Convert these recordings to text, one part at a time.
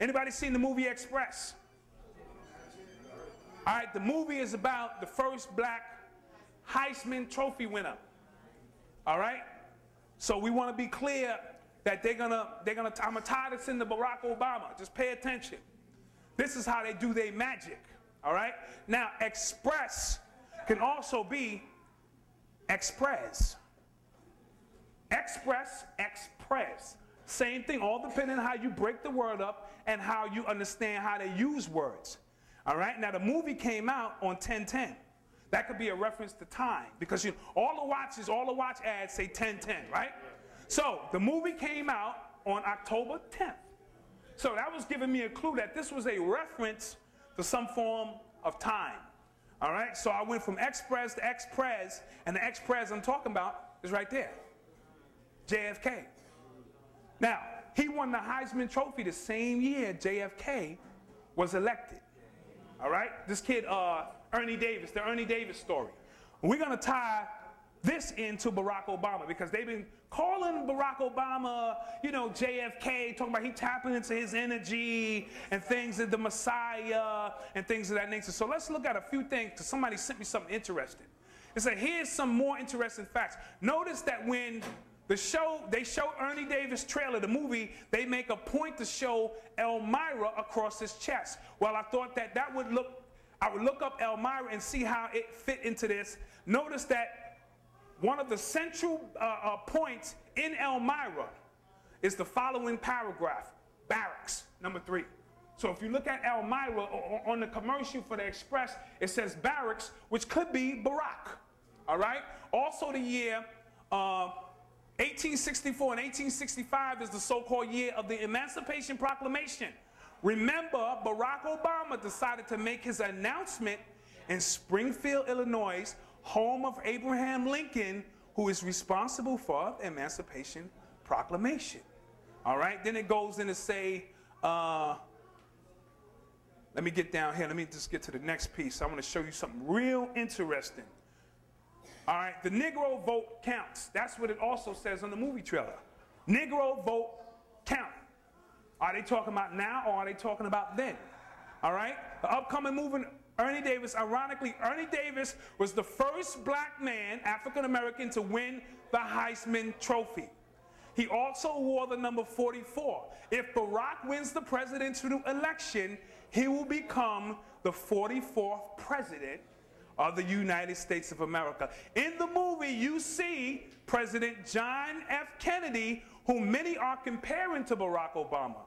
Anybody seen the movie Express? All right, the movie is about the first black Heisman Trophy winner. All right? So we want to be clear that they're gonna, they're gonna, I'm gonna tie this into Barack Obama. Just pay attention. This is how they do their magic. All right? Now, express can also be express. Express, express. Same thing, all depending on how you break the word up and how you understand how they use words. All right? Now, the movie came out on 1010. That could be a reference to time because you know, all the watches, all the watch ads say 1010, right? So the movie came out on October 10th. So that was giving me a clue that this was a reference to some form of time. All right, so I went from Express to Express, and the Express I'm talking about is right there JFK. Now, he won the Heisman Trophy the same year JFK was elected. All right, this kid, uh, Ernie Davis, the Ernie Davis story. We're going to tie this into Barack Obama because they've been calling Barack Obama, you know, JFK, talking about he tapping into his energy and things of the Messiah and things of that nature. So let's look at a few things because somebody sent me something interesting. It said, here's some more interesting facts. Notice that when the show, they show Ernie Davis trailer, the movie, they make a point to show Elmira across his chest. Well, I thought that that would look, I would look up Elmira and see how it fit into this. Notice that one of the central uh, uh, points in Elmira is the following paragraph barracks, number three. So if you look at Elmira on the commercial for the Express, it says barracks, which could be Barack. All right? Also, the year uh, 1864 and 1865 is the so called year of the Emancipation Proclamation. Remember, Barack Obama decided to make his announcement in Springfield, Illinois, home of Abraham Lincoln, who is responsible for the Emancipation Proclamation. All right, then it goes in to say, uh, let me get down here. Let me just get to the next piece. I want to show you something real interesting. All right, the Negro vote counts. That's what it also says on the movie trailer. Negro vote count. Are they talking about now or are they talking about then? All right, the upcoming movie, Ernie Davis, ironically, Ernie Davis was the first black man, African American, to win the Heisman Trophy. He also wore the number 44. If Barack wins the presidential election, he will become the 44th president of the United States of America. In the movie, you see President John F. Kennedy, whom many are comparing to Barack Obama,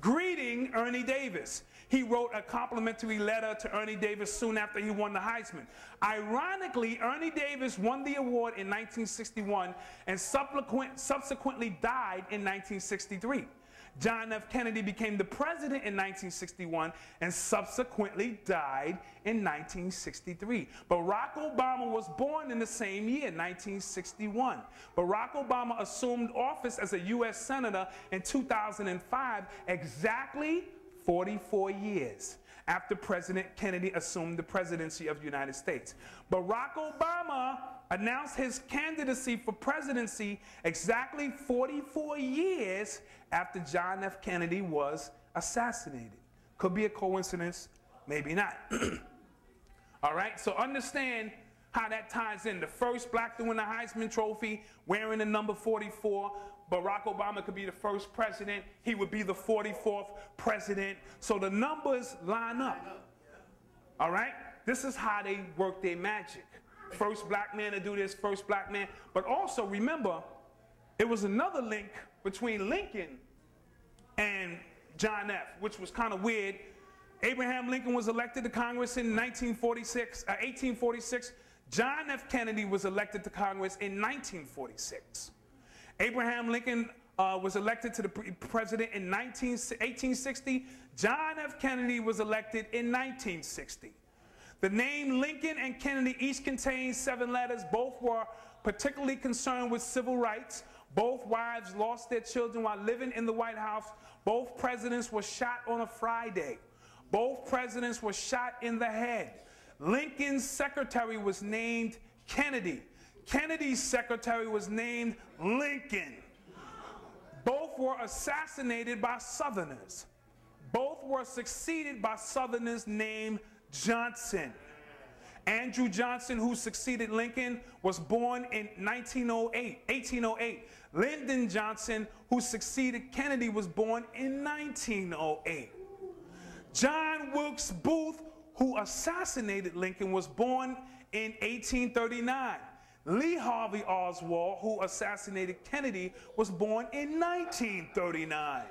greeting Ernie Davis. He wrote a complimentary letter to Ernie Davis soon after he won the Heisman. Ironically, Ernie Davis won the award in 1961 and subsequently died in 1963. John F. Kennedy became the president in 1961 and subsequently died in 1963. Barack Obama was born in the same year, 1961. Barack Obama assumed office as a U.S. Senator in 2005, exactly 44 years after President Kennedy assumed the presidency of the United States. Barack Obama announced his candidacy for presidency exactly 44 years after John F. Kennedy was assassinated. Could be a coincidence, maybe not. All right, so understand how that ties in. The first black to win the Heisman Trophy, wearing the number 44. Barack Obama could be the first president. He would be the 44th president. So the numbers line up. All right? This is how they work their magic. First black man to do this, first black man. But also remember, it was another link between Lincoln and John F., which was kind of weird. Abraham Lincoln was elected to Congress in 1946, uh, 1846. John F. Kennedy was elected to Congress in 1946. Abraham Lincoln uh, was elected to the president in 19, 1860. John F. Kennedy was elected in 1960. The name Lincoln and Kennedy each contained seven letters. Both were particularly concerned with civil rights. Both wives lost their children while living in the White House. Both presidents were shot on a Friday. Both presidents were shot in the head. Lincoln's secretary was named Kennedy. Kennedy's secretary was named Lincoln. Both were assassinated by Southerners. Both were succeeded by Southerners named Johnson. Andrew Johnson, who succeeded Lincoln, was born in 1908, 1808. Lyndon Johnson, who succeeded Kennedy, was born in 1908. John Wilkes Booth, who assassinated Lincoln, was born in 1839. Lee Harvey Oswald, who assassinated Kennedy, was born in 1939.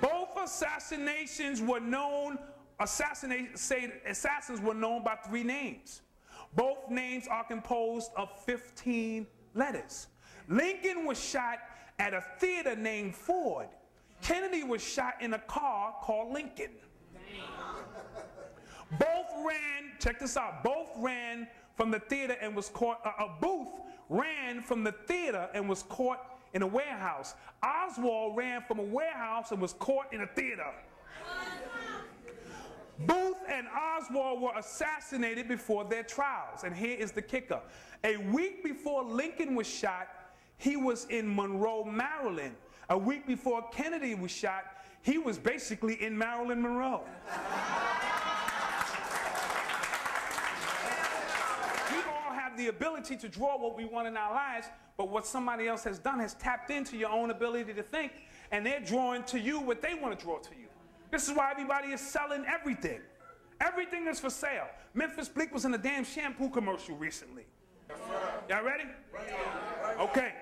Both assassinations were known, assassins were known by three names. Both names are composed of 15 letters. Lincoln was shot at a theater named Ford. Kennedy was shot in a car called Lincoln. Both ran, check this out, both ran from the theater and was caught, uh, a booth ran from the theater and was caught in a warehouse. Oswald ran from a warehouse and was caught in a theater. Booth and Oswald were assassinated before their trials. And here is the kicker. A week before Lincoln was shot, he was in Monroe, Maryland. A week before Kennedy was shot, he was basically in Marilyn Monroe. The ability to draw what we want in our lives, but what somebody else has done has tapped into your own ability to think, and they're drawing to you what they want to draw to you. This is why everybody is selling everything. Everything is for sale. Memphis Bleek was in a damn shampoo commercial recently. Y'all ready? Okay.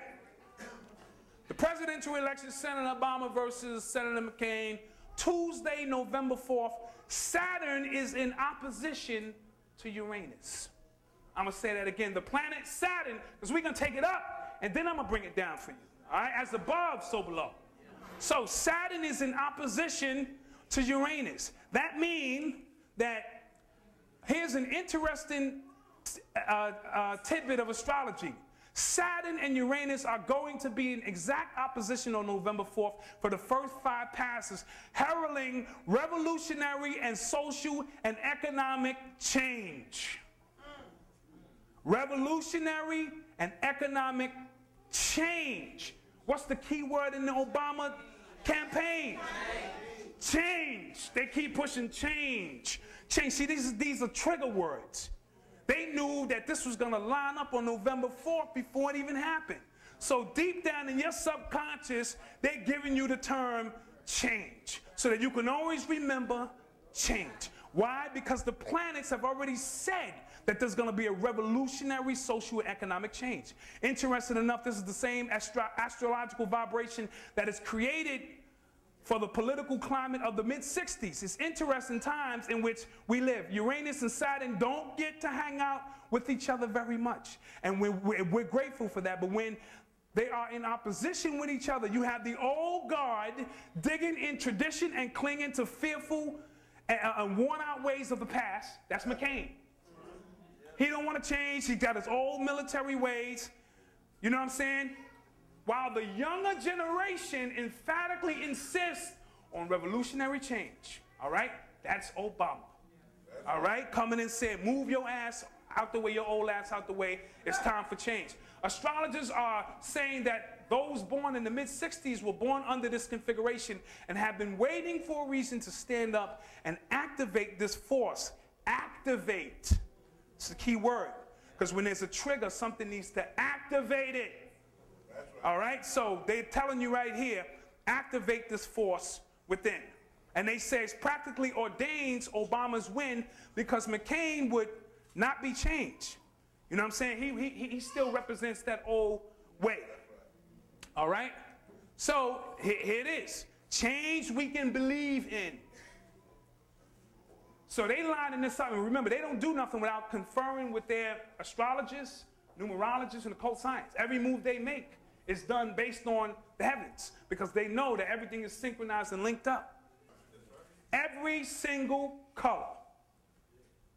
The presidential election, Senator Obama versus Senator McCain, Tuesday, November 4th. Saturn is in opposition to Uranus. I'm going to say that again. The planet Saturn, because we're going to take it up, and then I'm going to bring it down for you. All right? As above, so below. So Saturn is in opposition to Uranus. That means that here's an interesting uh, uh, tidbit of astrology. Saturn and Uranus are going to be in exact opposition on November 4th for the first five passes, heralding revolutionary and social and economic change revolutionary and economic change. What's the key word in the Obama campaign? Change. They keep pushing change. Change. See, these, these are trigger words. They knew that this was going to line up on November 4th before it even happened. So deep down in your subconscious, they're giving you the term change so that you can always remember change. Why? Because the planets have already said that there's going to be a revolutionary social and economic change. Interesting enough, this is the same astro astrological vibration that is created for the political climate of the mid 60s. It's interesting times in which we live. Uranus and Saturn don't get to hang out with each other very much. And we're, we're grateful for that. But when they are in opposition with each other, you have the old guard digging in tradition and clinging to fearful and, and worn out ways of the past. That's McCain. He don't want to change. He got his old military ways. You know what I'm saying? While the younger generation emphatically insists on revolutionary change. All right? That's Obama. All right? Coming and saying, move your ass out the way, your old ass out the way. It's time for change. Astrologers are saying that those born in the mid 60s were born under this configuration and have been waiting for a reason to stand up and activate this force. Activate. It's the key word. Because when there's a trigger, something needs to activate it. All right? So they're telling you right here activate this force within. And they say it's practically ordains Obama's win because McCain would not be changed. You know what I'm saying? He, he, he still represents that old way. All right? So here, here it is. Change we can believe in. So they lining this up. Remember, they don't do nothing without conferring with their astrologists, numerologists, and occult science. Every move they make is done based on the heavens because they know that everything is synchronized and linked up. Every single color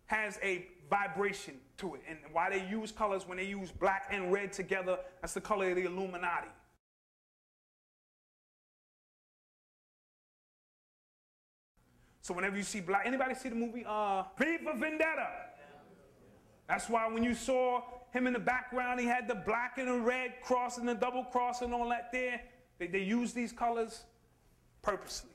has a vibration to it. And why they use colors when they use black and red together, that's the color of the Illuminati. So whenever you see black, anybody see the movie uh, V for Vendetta? That's why when you saw him in the background, he had the black and the red cross and the double cross and all that there. They, they use these colors purposely.